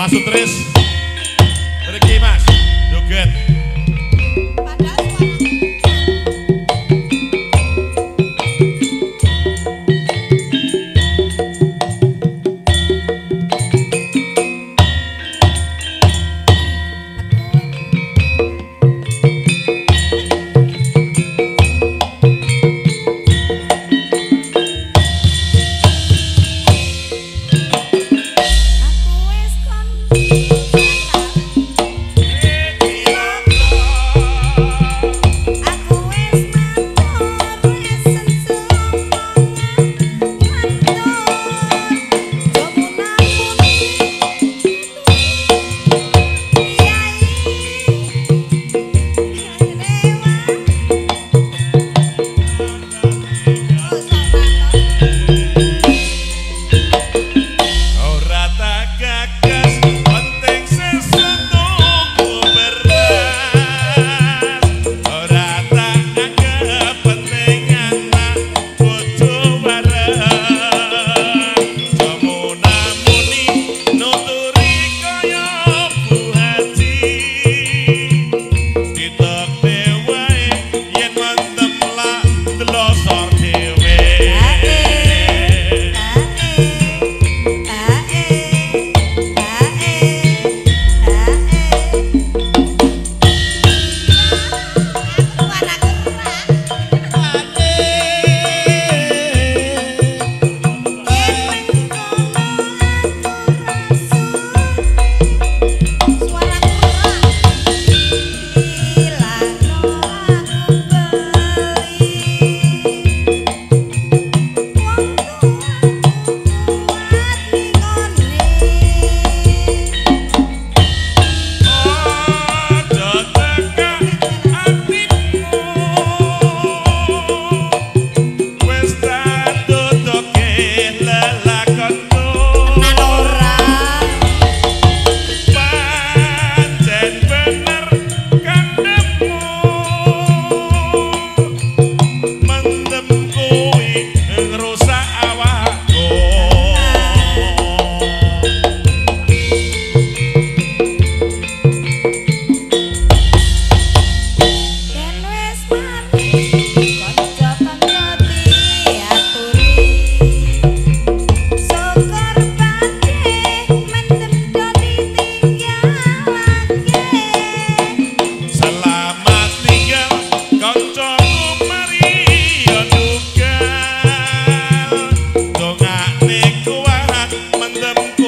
más o tres. summon them.